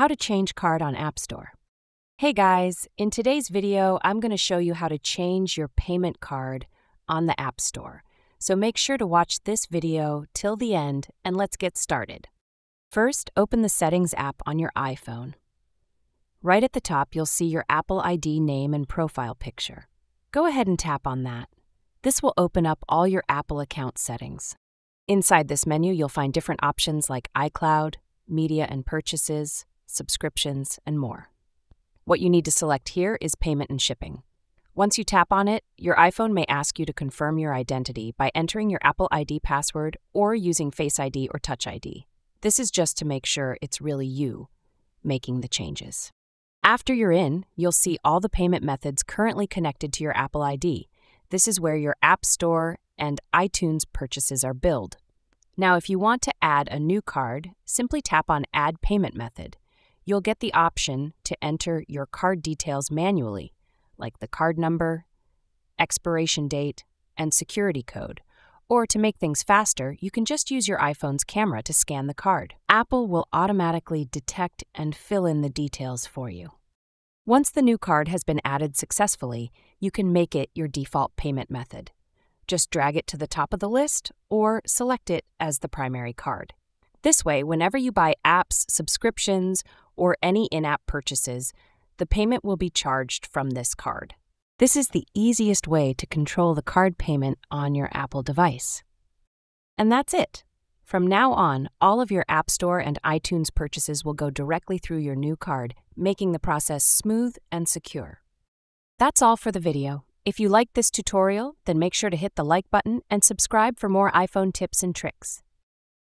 How to change card on App Store. Hey guys, in today's video, I'm going to show you how to change your payment card on the App Store. So make sure to watch this video till the end and let's get started. First, open the Settings app on your iPhone. Right at the top, you'll see your Apple ID name and profile picture. Go ahead and tap on that. This will open up all your Apple account settings. Inside this menu, you'll find different options like iCloud, media and purchases, subscriptions, and more. What you need to select here is payment and shipping. Once you tap on it, your iPhone may ask you to confirm your identity by entering your Apple ID password or using Face ID or Touch ID. This is just to make sure it's really you making the changes. After you're in, you'll see all the payment methods currently connected to your Apple ID. This is where your App Store and iTunes purchases are billed. Now, if you want to add a new card, simply tap on Add Payment Method. You'll get the option to enter your card details manually, like the card number, expiration date, and security code. Or to make things faster, you can just use your iPhone's camera to scan the card. Apple will automatically detect and fill in the details for you. Once the new card has been added successfully, you can make it your default payment method. Just drag it to the top of the list or select it as the primary card. This way, whenever you buy apps, subscriptions, or any in app purchases, the payment will be charged from this card. This is the easiest way to control the card payment on your Apple device. And that's it. From now on, all of your App Store and iTunes purchases will go directly through your new card, making the process smooth and secure. That's all for the video. If you liked this tutorial, then make sure to hit the like button and subscribe for more iPhone tips and tricks.